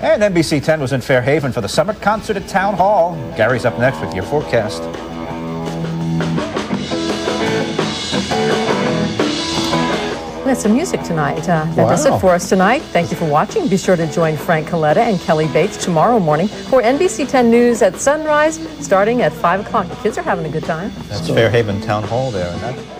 And NBC 10 was in Fairhaven for the summer concert at Town Hall. Gary's up next with your forecast. That's some music tonight. Uh, that does it for us tonight. Thank you for watching. Be sure to join Frank Coletta and Kelly Bates tomorrow morning for NBC 10 News at sunrise, starting at 5 o'clock. The kids are having a good time. That's Fairhaven Town Hall there. And that